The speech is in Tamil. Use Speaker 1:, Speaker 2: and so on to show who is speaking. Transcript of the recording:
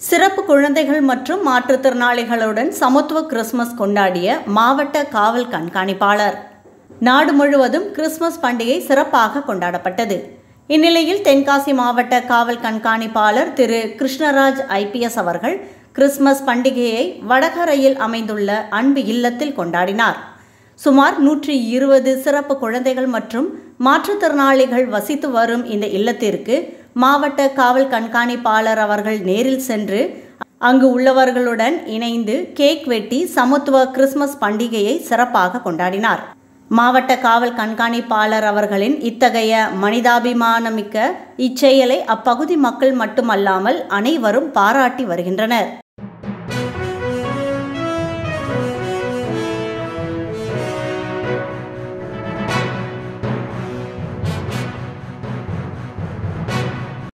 Speaker 1: சிறப்பு குழந்தைகள் மற்றும் மாற்றுத்திறனாளிகளுடன் சமத்துவ கிறிஸ்மஸ் கொண்டாடிய மாவட்ட காவல் கண்காணிப்பாளர். நாடு முழுவதும் கிறிஸ்துமஸ் பண்டிகை சிறப்பாக கொண்டாடப்பட்டது. இந்நிலையில் தென்காசி மாவட்ட காவல் கண்காணிப்பாளர் திரு கிருஷ்ணராஜ் ஐபிஎஸ் அவர்கள் கிறிஸ்துமஸ் பண்டிகையை வடகரையில் அமைந்துள்ள அன்பு இல்லத்தில் கொண்டாடினார். சுமார் நூற்றி இருபது சிறப்பு குழந்தைகள் மற்றும் மாற்றுத்திறனாளிகள் வசித்து வரும் இந்த இல்லத்திற்கு மாவட்ட காவல் கண்காணிப்பாளர் அவர்கள் நேரில் சென்று அங்கு உள்ளவர்களுடன் இணைந்து கேக் வெட்டி சமத்துவ கிறிஸ்துமஸ் பண்டிகையை சிறப்பாக கொண்டாடினார். மாவட்ட காவல் கண்காணிப்பாளர் அவர்களின் இத்தகைய மனிதாபிமானமிக்க இச்செயலை அப்பகுதி மக்கள் மட்டுமல்லாமல் அனைவரும் பாராட்டி வருகின்றனர்.